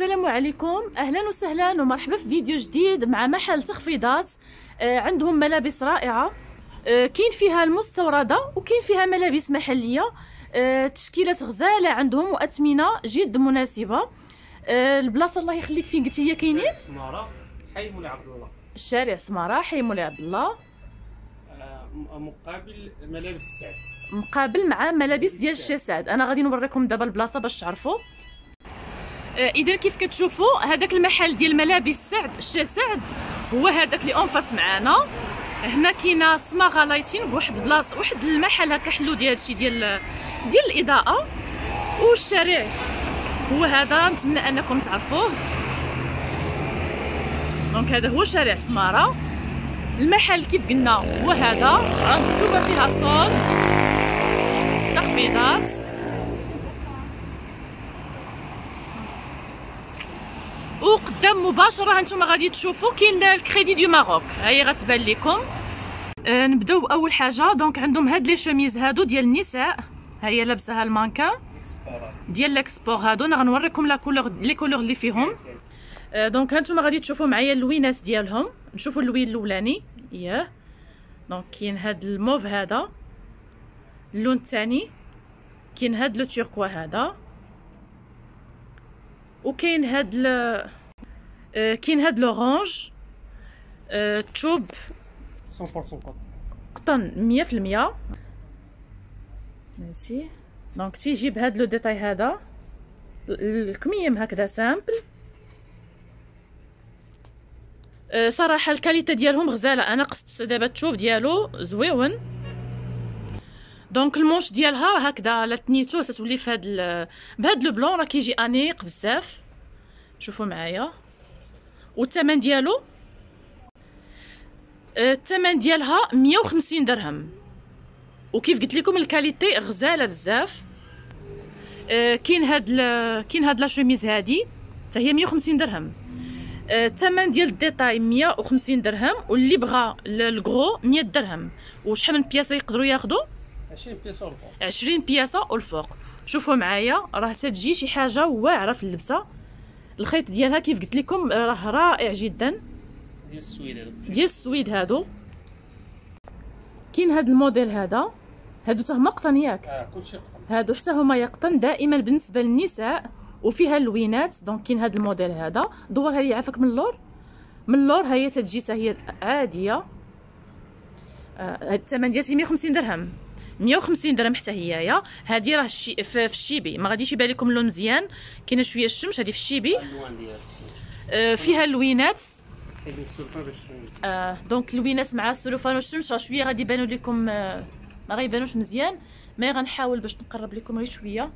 السلام عليكم. أهلا وسهلا ومرحبا في فيديو جديد مع محل تخفيضات. آه، عندهم ملابس رائعة. آه، كاين فيها المستوردة وكاين فيها ملابس محلية. آه، تشكيلات غزالة عندهم واثمنه جد مناسبة. البلاصة الله يخليك. فين قلتي هي كاينين سمارة حي مولاي عبد الله. الشارع سمارة حي مولاي عبد الله. مقابل ملابس السعد. مقابل مع ملابس ديال الشي سعد أنا غادي نوريكم دابا البلاصة باش تعرفوا. إذا كيف كتشوفوا هذاك المحل ديال ملابس سعد الشي سعد. هو هذاك اللي en face معانا. هنا كاينة سمارة lighting بواحد البلاصه واحد المحل هكا حلو ديال هادشي ديال ديال الإضاءة. والشارع هو هذا نتمنى أنكم تعرفوه. donc هذا هو شارع سماره المحل كيف قلنا هو هذا. مكتوبه فيها صوت تخفيضات وقدام مباشرة هانتوما غادي تشوفوا كاين ال Crédit du Maroc. هي غتبان لكم آه نبداو باول حاجة. donc عندهم هاد les chemises هادو ديال النساء. هي لابسها المانكا. ديال l'export هادو. أنا غنوريكم la couleur les couleurs اللي فيهم. آه donc هانتوما غادي تشوفوا معايا اللوينات ديالهم. نشوفوا اللوين الأولاني. ياه. donc كاين هاد الموف هذا. اللون الثاني. كاين هاد le turquoise هذا. وكاين هاد. كاين هاد l'orange توب 100% قطن قطن 100% ماشي donc تيجي بهاد les détails هذا الكميم هكذا simple صراحة ال qualité ديالهم غزاله أنا قست دابا التوب ديالو زوين donc ال manche ديالها هكذا لا تنيتو تتولي في هاد بهاد لو بلون راه كيجي انيق بزاف شوفوا معايا والثمن ديالو؟ آه، الثمن ديالها 150 درهم. وكيف قلت لكم ال qualité غزالة بزاف. آه، كاين هاد كاين هاد la chemise هادي حتى هي 150 درهم. آه، الثمن ديال ال détail 150 درهم واللي بغى الكغو 100 درهم. وشحال من بياسة يقدروا ياخذوا 20 بياسة والفوق. 20 بياسة والفوق. شوفوا معايا راه تتجي شي حاجة واعرة في اللبسة. الخيط ديالها كيف قلت لكم راه رائع جدا. ديال السويد هذا ديال السويد هادو. كاين هاد الموديل هذا. هادو حتى هما قطن ياك. آه كلشي قطن. هادو حتى هما قطن دائما بالنسبة للنساء وفيها اللوينات. donc كاين هاد الموديل هذا. دورها لي عافاك من اللور. من اللور هي تتجي هي عادية. آه الثمن ديالها 150 درهم. 150 درهم حتى هي هذه راه في, في الشيبي. ما غاديش يبان لكم اللون مزيان. كاينة شوية الشمس هذه في الشيبي. آه فيها اللوينات. آه donc اللوينات مع السلوفان والشمس راه شوية غادي يبانوا لكم آه ما غيبانوش مزيان. mais غنحاول باش نقرب لكم غير شوية.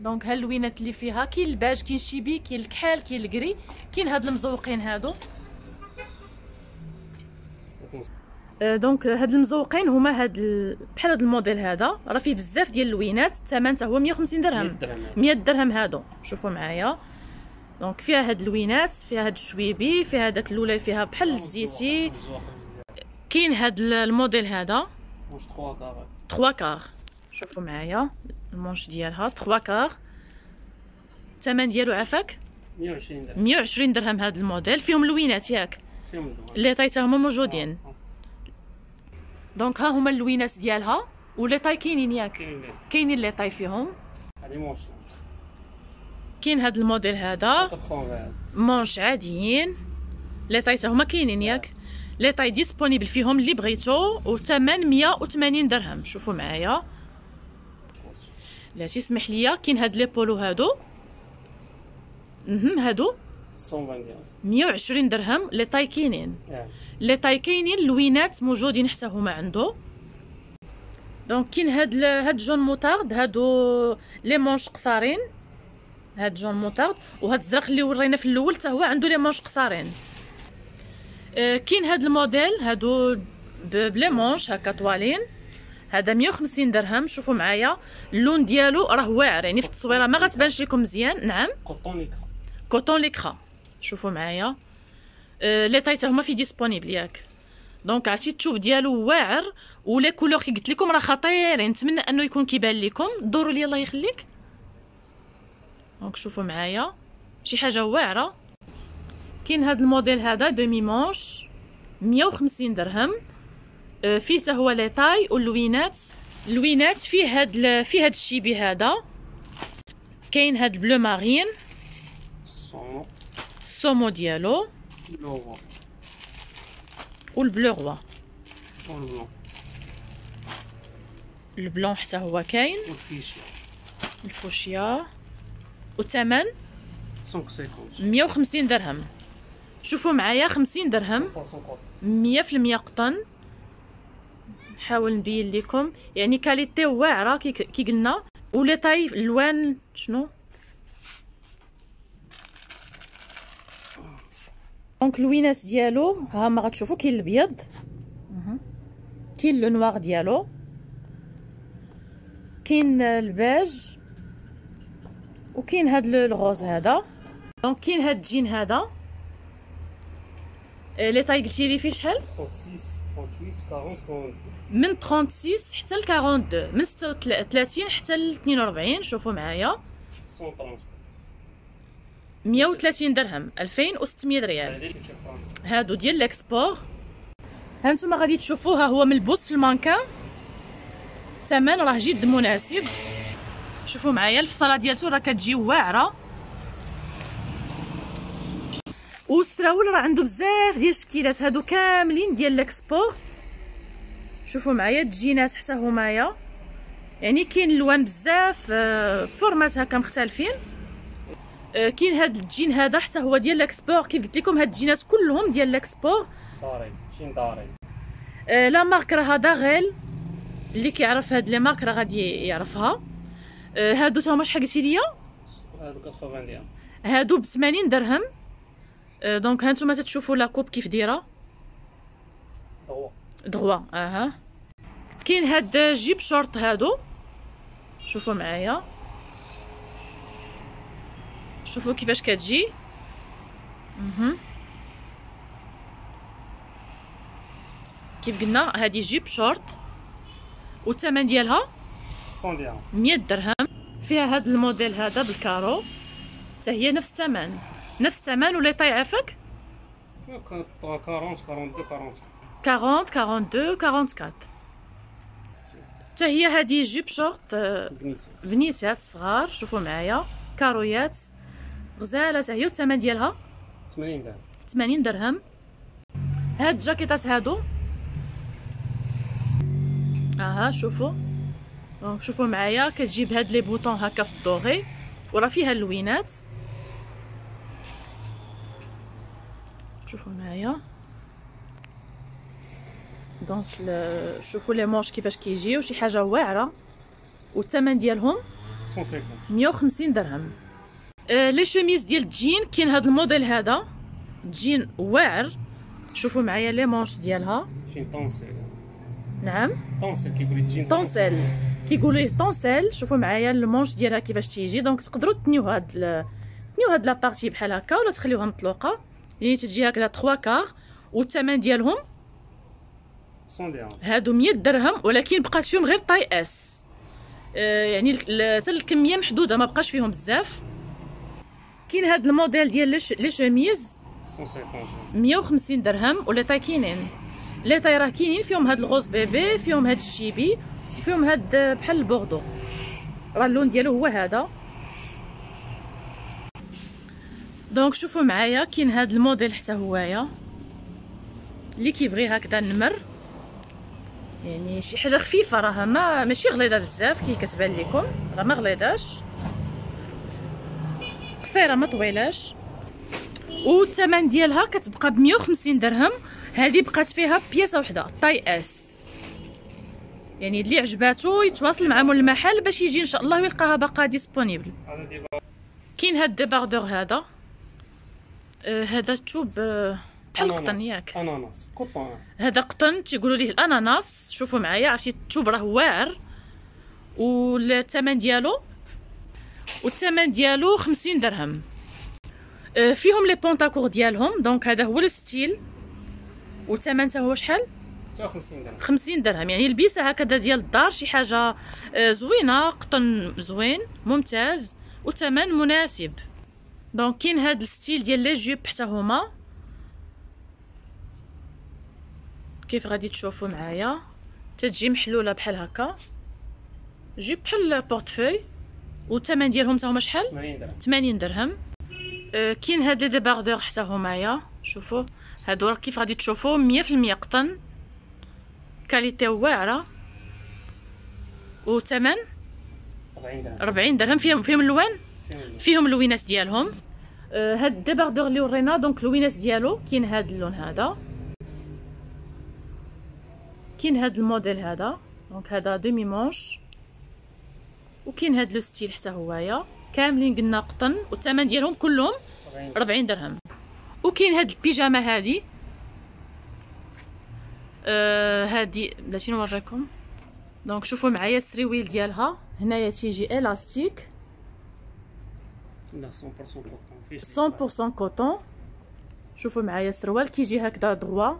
donc ها اللوينات اللي فيها كاين الباج كاين الشيبي كاين الكحال كاين ال gris كاين هاد المزوقين هادو. آه، donc هاد المزوقين هما هاد ال... بحال هاد الموديل هذا راه فيه بزاف ديال اللوينات الثمن حتى هو 150 درهم. 100 درهم. هادو. شوفوا معايا. donc فيها هاد اللوينات فيها هاد الشويبي فيها داك الاولى فيها بحال الزيتي. كاين هاد الموديل هذا. 3 كار. شوفوا معايا ال manche ديالها 3 كار. الثمن ديالو عافاك؟ 120 درهم. 120 درهم هاد الموديل. فيهم لوينات ياك. فيهم اللي طايته هما موجودين. آه. donc ها هما اللوينات ديالها و les tailles كاينين ياك كاينين les tailles فيهم كاين هاد الموديل هذا manches عاديين les tailles هما كاينين ياك les tailles disponibles فيهم اللي بغيتو وثمن 180 درهم شوفوا معايا لا تسمح لي كاين هاد les polos هادو هادو 120 درهم les tailles كاينين les tailles كاينين اللوينات موجودين حتى هما عنده. donc كاين هاد هاد jaune moutarde هادو les manches قصارين. هاد jaune moutarde وهاد الزرق اللي ورينا في الأول حتى هو عنده les manches قصارين. آه كاين هاد الموديل هادو ب les manches هكا طوالين. هذا 150 درهم شوفوا معايا. اللون ديالو راه واعر يعني في التصويرة ما غتبانش لكم مزيان. نعم. coton lycra coton lycra شوفوا معايا. آه les tailles هما في disponibles ياك. donc عرفتي التوب ديالو واعر و les couleurs كي قلت لكم راه خطيرين نتمنى أنه يكون كيبان لكم. دوروا لي الله يخليك. donc شوفوا معايا. شي حاجة واعرة. كاين هذا الموديل هذا demi-manches 150 درهم. آه، فيه حتى هو les tailles واللوينات. اللوينات فيه هاد فيه هاد الشيبي هذا. كاين هاد ال bleu marine. ال saumon ديالو. وال bleu roi ال blanc. حتى هو كاين. الفوشيا. والثمن 150 درهم. شوفوا معايا 50 درهم. 100% قطن. نحاول نبين لكم. يعني qualité واعرة كي, كي قلنا. و les tailles الوان شنو؟ donc لوينات ديالو ها ما غتشوفوا كاين الابيض كاين le noir ديالو كاين الباج وكاين هاد ال rose هذا donc كاين هاد الجين هذا les tailles قلتي لي فيه شحال 36 38 40 من 36 حتى ل 42 من 36 حتى ل 42 شوفوا معايا 130 درهم 2600 ريال. هادو ديال l'export. هانتوما غادي تشوفوها هو ملبوس في المانكا. الثمن راه جد مناسب. شوفوا معايا الفصالة ديالته راه كتجي واعرة. والسراول راه عنده بزاف ديال الشكيلات هادو كاملين ديال l'export. شوفوا معايا الجينات حتى همايا يعني كاين الوان بزاف آه، فورمات هكا مختلفين. آه، كاين هاد الجين هذا حتى هو ديال ليكسبور كيف قلت لكم هاد الجينات كلهم ديال ليكسبور داري جين داري آه، لا مارك راه داغيل اللي كيعرف هاد لي مارك راه غادي يعرفها. هادو تا هما شحال قلتي ليا؟ هادو 80 درهم هادو ب 80 درهم دونك هانتوما تتشوفوا لا كوب كيف دايرة. دغوا. أها. كاين هاد jupe-short هادو. شوفوا معايا. شوفوا كيفاش كتجي أها كيف قلنا هادي jupe-short والثمن ديالها 100 درهم 100 درهم فيها هاد الموديل هذا بال carreaux حتى هي نفس الثمن نفس الثمن ولا يطيعفك 40 42 40 40 42 44 حتى هي هذه جيب شورت بنيتات صغار شوفوا معايا كارويات غزالة هي والثمن ديالها؟ 80 درهم. 80 درهم. هاد الجاكيطات هادو. أها شوفوا. شوفوا معايا كتجيب هاد لي بوطون هكا في الدوغي وراه فيها اللوينات. شوفوا معايا. donc شوفوا les manches كيفاش كيجيو شي حاجة واعرة. والثمن ديالهم؟ 150 150 درهم. آه les chemises ديال الجين كاين هذا الموديل هذا. جين واعر شوفوا معايا les manches ديالها. فين Tencel. نعم. Tencel كيقولوا jean Tencel. كيقولوا ليه Tencel. شوفوا معايا ال manche ديالها كيفاش تيجي. donc تقدروا تنيو هاد تنيو هاد la partie بحال هكا ولا تخليوها مطلوقة. يعني تجي هكذا 3 كار والثمن ديالهم؟ 100 درهم هادو 100 درهم ولكن بقات فيهم غير taille S. آه يعني حتى الكمية محدودة ما بقاش فيهم بزاف. كاين هاد الموديل ديال les chemises 150 درهم و les tailles كاينين؟ les tailles راه كاينين فيهم هاد ال rose bébé فيهم هاد الشيبي فيهم هاد بحال البوردو. راه اللون ديالو هو هذا. donc شوفوا معايا كاين هاد الموديل حتى هوايا. اللي كيبغي هكذا النمر يعني شي حاجة خفيفة راه ما ماشي غليظة بزاف كي كتبان لكم راه ما غليظاش. قصيره ما طويلاش والثمن ديالها كتبقى ب 150 درهم. هذه بقات فيها بياسة وحدة taille S. يعني اللي عجباتو يتواصل مع مول المحل باش يجي إن شاء الله ويلقاها باقا disponible. كاين هاد débardeur هذا. آه هذا توب آه بحال القطن ياك. أناناس قطن. هذا قطن تيقولوا ليه الأناناس. شوفوا معايا عرفتي التوب راه واعر. والثمن ديالو والثمن ديالو 50 درهم. آه فيهم les pantacourts ديالهم donc هذا هو ال style. والثمن حتى هو شحال؟ 50 درهم. 50 درهم. يعني ال pièce هكذا ديال الدار شي حاجة آه زوينة قطن زوين ممتاز وثمن مناسب. donc كاين هاد ال style ديال les jupes حتى هما. كيف غادي تشوفوا معايا؟ تتجي محلولة بحال هكا. jupe بحال portefeuille. والثمن ديالهم حتى هما شحال؟ 80 درهم. 80 درهم. أه كاين هاد les débardeurs حتى همايا شوفوا. هادو راه كيف غادي تشوفوا؟ 100% قطن. qualité واعرة. وثمن 40 درهم. 40 درهم. فيهم فيهم اللوان؟ فيهم اللوينات ديالهم. أه هاد ال débardeur اللي ورينا donc اللوينات ديالو كاين هاد اللون هذا. كاين هاد الموديل هذا. donc هذا demi-manche وكاين هاد le style حتى هوايا. كاملين قلنا قطن والثمن ديالهم كلهم 40 40 درهم. وكاين هاد البيجامة هادي. آه هادي بلاتي نوريكم. donc شوفوا معايا السريويل ديالها. هنايا تيجي élastique لا 100% coton فيش 100% coton شوفوا معايا السروال كيجي هكذا droit.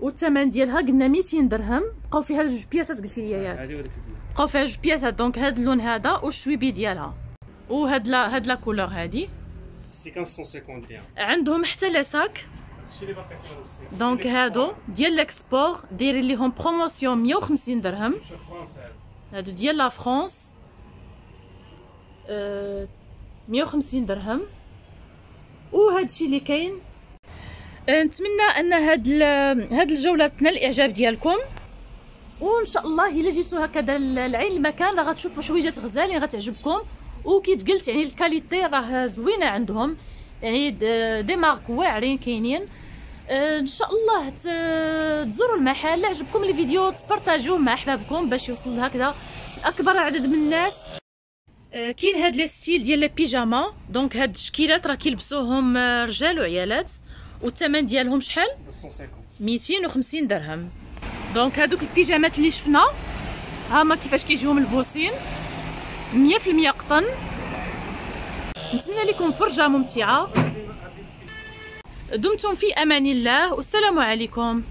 والثمن ديالها قلنا 200 درهم. بقاو فيها جوج بياسات قلتي لي ياك. بقاو فيها جوج بياسات. donc هاد اللون هذا والشويبي ديالها. وهاد لا هاد la couleur هادي. السيكانس 150 درهم عندهم حتى les sacs donc هادو ديال l'export دايرين ليهم promotion 150 درهم. هذا هادو ديال la France أه 150 درهم. وهادشي اللي كاين نتمنى أن هاد هاد الجولة تنال الإعجاب ديالكم. وإن شاء الله إلا جيتو هكذا ل- لعين المكان راه غتشوفوا حويجات غزالين غتعجبكم وكيف قلت يعني ال qualité راه زوينة عندهم. يعني des marques واعرين كاينين. آه، إن شاء الله تزوروا المحل. لا عجبكم الفيديو تبارطاجوه مع أحبابكم باش يوصل هكذا لاكبر عدد من الناس. آه، كاين هاد les styles ديال les pyjamas. donc هاد الشكيلات راه كيلبسوهم رجال وعيالات. والثمن ديالهم شحال؟ 250 250 درهم. donc هادوك البيجامات اللي شفنا هما كيفاش كيجيو ملبوسين 100% قطن. نتمنى لكم فرجة ممتعة. دمتم في أمان الله والسلام عليكم.